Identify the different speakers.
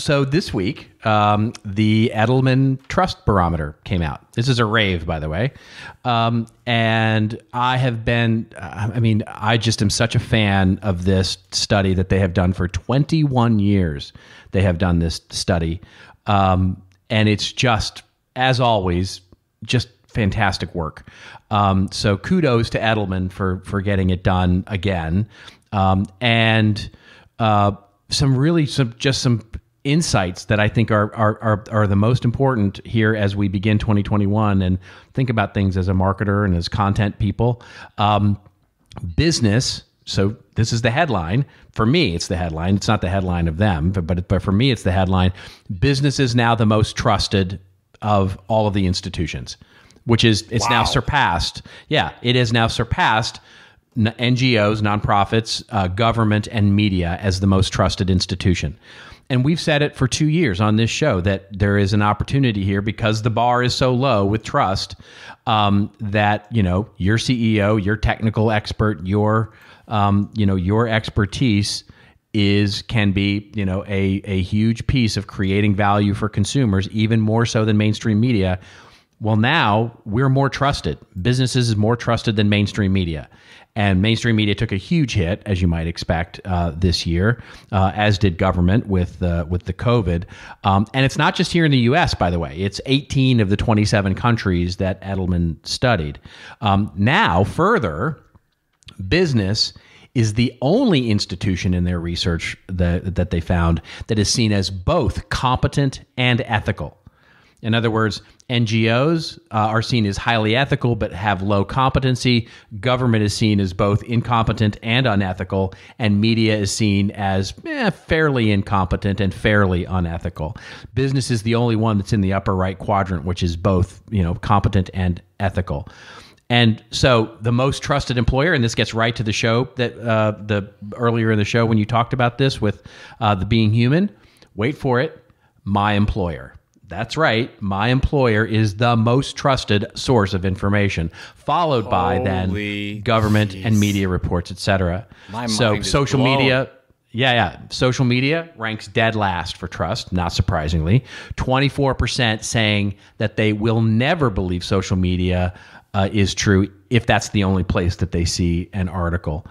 Speaker 1: so this week, um, the Edelman Trust Barometer came out. This is a rave, by the way. Um, and I have been, uh, I mean, I just am such a fan of this study that they have done for 21 years. They have done this study. Um, and it's just, as always, just fantastic work. Um, so kudos to Edelman for for getting it done again, um, and uh, some really some just some insights that I think are, are are are the most important here as we begin 2021 and think about things as a marketer and as content people. Um, business. So this is the headline for me. It's the headline. It's not the headline of them, but but, but for me, it's the headline. Business is now the most trusted of all of the institutions which is it's wow. now surpassed. Yeah, it is now surpassed NGOs, nonprofits, uh, government, and media as the most trusted institution. And we've said it for two years on this show that there is an opportunity here because the bar is so low with trust um, that you know your CEO, your technical expert, your um, you know your expertise is can be you know a a huge piece of creating value for consumers, even more so than mainstream media well, now we're more trusted. Businesses is more trusted than mainstream media. And mainstream media took a huge hit, as you might expect, uh, this year, uh, as did government with uh, with the COVID. Um, and it's not just here in the U.S., by the way. It's 18 of the 27 countries that Edelman studied. Um, now, further, business is the only institution in their research that, that they found that is seen as both competent and ethical. In other words, NGOs uh, are seen as highly ethical but have low competency. Government is seen as both incompetent and unethical, and media is seen as eh, fairly incompetent and fairly unethical. Business is the only one that's in the upper right quadrant, which is both you know competent and ethical. And so the most trusted employer, and this gets right to the show that uh, the earlier in the show when you talked about this with uh, the being human. Wait for it, my employer. That's right. My employer is the most trusted source of information, followed Holy by then government geez. and media reports, etc. So social blown. media, yeah, yeah. Social media ranks dead last for trust, not surprisingly. 24% saying that they will never believe social media uh, is true if that's the only place that they see an article.